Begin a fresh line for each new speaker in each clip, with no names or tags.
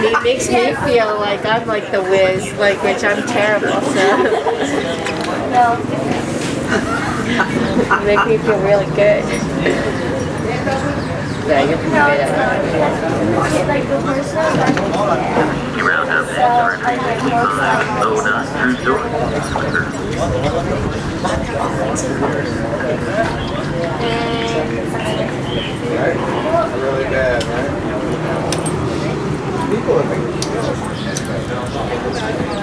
me makes me feel like I'm like the whiz, like which I'm terrible. So
No.
make me feel really good. Yeah, you're pretty good at it.
Like the person that
Roundhouse
so I get most like
Oh, no, true story.
Really bad, right? People are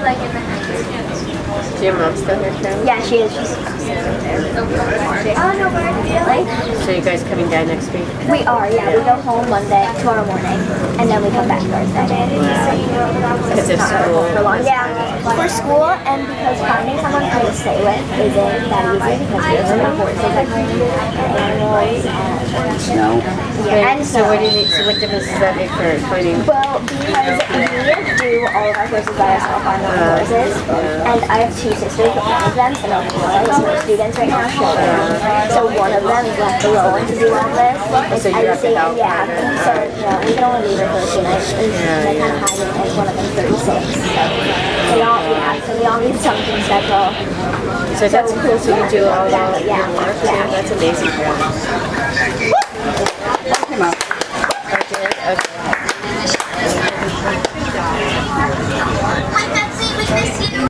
like in the house.
Is your mom still here, Sharon?
Yeah, she is. She's Oh no, really?
So you guys coming down next week?
We are, yeah. We go home Monday, tomorrow morning, and then we come back Thursday.
Because of school.
For long, yeah, for school and because finding someone for me to stay with isn't that easy because we have some horses that come in and animals and snow. Yeah, and
So what do you think, so what difference does that make for finding?
Well, because we do all of our courses by ourselves on our uh, courses, and I have two sisters, but one of them, and of course, we're students right now, so, uh-huh. so one of them is left alone to do all this.
So you have to
I'd say,
help
Yeah,
her.
so yeah, we can only leave her for a few nights, and
Yeah,
they kind of hide it as one of them 36. So we all, yeah, so we all need something special.
So, so that's cool, so you do all that,
yeah.
Work
yeah.
That's amazing.
That came Thank you. okay.